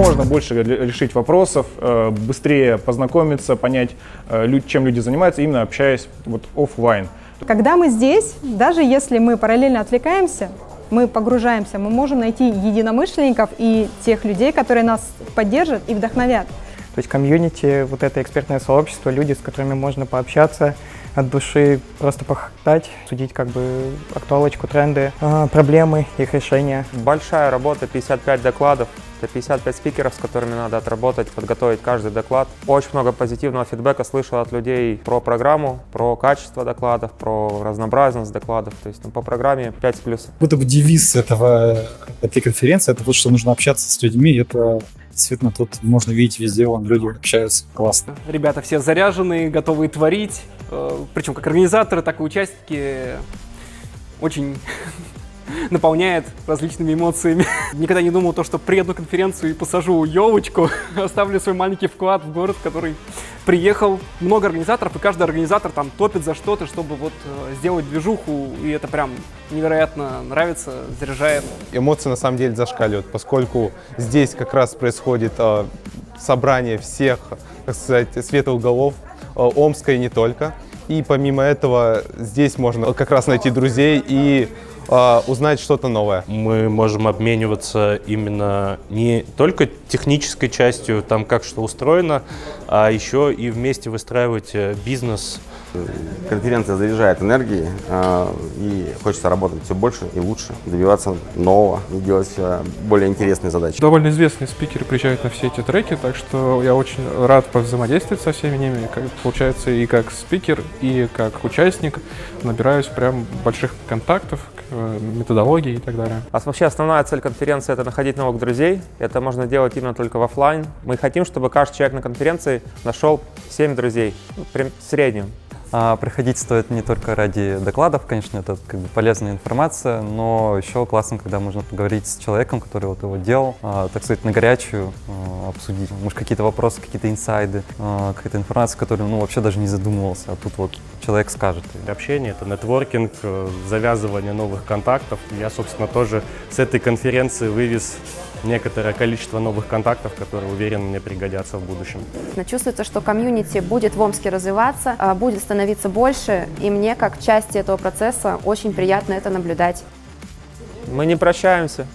можно больше решить вопросов, э, быстрее познакомиться, понять, э, чем люди занимаются, именно общаясь вот офлайн. Когда мы здесь, даже если мы параллельно отвлекаемся, мы погружаемся, мы можем найти единомышленников и тех людей, которые нас поддержат и вдохновят. То есть комьюнити, вот это экспертное сообщество, люди, с которыми можно пообщаться, от души просто похотать, судить как бы актуалочку, тренды, а, проблемы, их решения. Большая работа, 55 докладов, это 55 спикеров, с которыми надо отработать, подготовить каждый доклад. Очень много позитивного фидбэка слышал от людей про программу, про качество докладов, про разнообразность докладов. То есть ну, по программе 5 плюсов. Будто бы девиз этого, этой конференции, это вот что нужно общаться с людьми, это Действительно, тут можно видеть везде, вон люди общаются классно. Ребята все заряженные, готовые творить. Э, Причем как организаторы, так и участники. Очень наполняет различными эмоциями. Никогда не думал то, что приеду конференцию и посажу елочку, оставлю свой маленький вклад в город, который приехал. Много организаторов, и каждый организатор там топит за что-то, чтобы вот э, сделать движуху, и это прям невероятно нравится, заряжает. Эмоции на самом деле зашкаливают, поскольку здесь как раз происходит э, собрание всех, так сказать, светлых голов э, Омска и не только. И помимо этого здесь можно как раз найти друзей и э, узнать что-то новое. Мы можем обмениваться именно не только технической частью, там как что устроено, а еще и вместе выстраивать э, бизнес Конференция заряжает энергией, э, и хочется работать все больше и лучше, добиваться нового и делать все более интересные задачи. Довольно известные спикеры приезжают на все эти треки, так что я очень рад повзаимодействовать со всеми ними. Как, получается, и как спикер, и как участник набираюсь прям больших контактов, э, методологии и так далее. А вообще основная цель конференции – это находить новых друзей. Это можно делать именно только в офлайн. Мы хотим, чтобы каждый человек на конференции нашел 7 друзей, ну, в среднем. А приходить стоит не только ради докладов, конечно, это как бы полезная информация, но еще классно, когда можно поговорить с человеком, который вот его делал, а, так сказать, на горячую а, обсудить, может, какие-то вопросы, какие-то инсайды, а, какая-то информация, которую, ну, вообще даже не задумывался, а тут вот человек скажет. Общение, это нетворкинг, э, завязывание новых контактов. Я, собственно, тоже с этой конференции вывез некоторое количество новых контактов, которые, уверен, мне пригодятся в будущем. Чувствуется, что комьюнити будет в Омске развиваться, а, будет становиться больше, и мне, как части этого процесса, очень приятно это наблюдать. Мы не прощаемся.